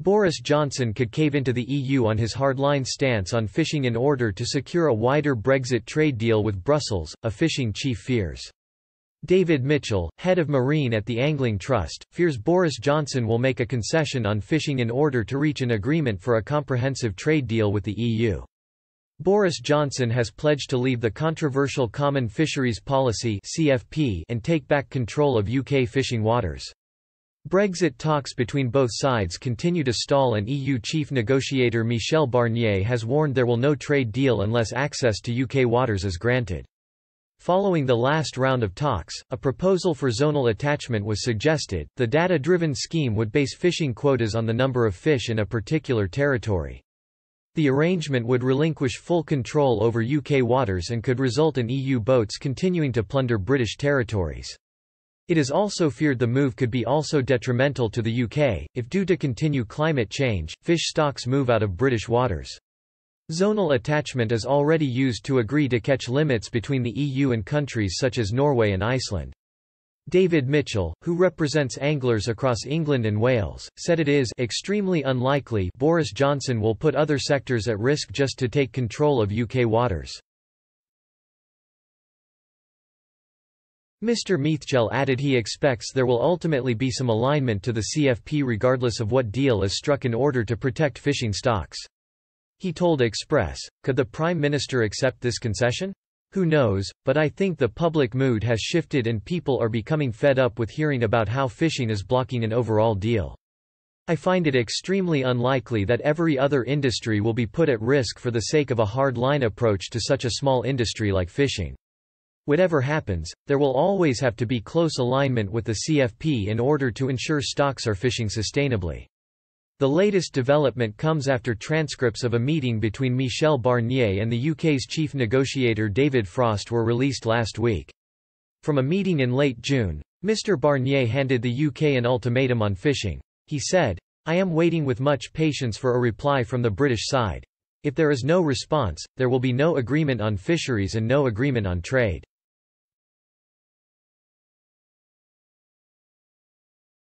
Boris Johnson could cave into the EU on his hardline stance on fishing in order to secure a wider Brexit trade deal with Brussels, a fishing chief fears. David Mitchell, head of Marine at the Angling Trust, fears Boris Johnson will make a concession on fishing in order to reach an agreement for a comprehensive trade deal with the EU. Boris Johnson has pledged to leave the controversial Common Fisheries Policy (CFP) and take back control of UK fishing waters. Brexit talks between both sides continue to stall and EU chief negotiator Michel Barnier has warned there will no trade deal unless access to UK waters is granted. Following the last round of talks, a proposal for zonal attachment was suggested. The data-driven scheme would base fishing quotas on the number of fish in a particular territory. The arrangement would relinquish full control over UK waters and could result in EU boats continuing to plunder British territories. It is also feared the move could be also detrimental to the UK, if due to continue climate change, fish stocks move out of British waters. Zonal attachment is already used to agree to catch limits between the EU and countries such as Norway and Iceland. David Mitchell, who represents anglers across England and Wales, said it is extremely unlikely Boris Johnson will put other sectors at risk just to take control of UK waters. Mr. Mitchell added he expects there will ultimately be some alignment to the CFP regardless of what deal is struck in order to protect fishing stocks. He told Express, could the Prime Minister accept this concession? Who knows, but I think the public mood has shifted and people are becoming fed up with hearing about how fishing is blocking an overall deal. I find it extremely unlikely that every other industry will be put at risk for the sake of a hard-line approach to such a small industry like fishing. Whatever happens, there will always have to be close alignment with the CFP in order to ensure stocks are fishing sustainably. The latest development comes after transcripts of a meeting between Michel Barnier and the UK's chief negotiator David Frost were released last week. From a meeting in late June, Mr Barnier handed the UK an ultimatum on fishing. He said, I am waiting with much patience for a reply from the British side. If there is no response, there will be no agreement on fisheries and no agreement on trade.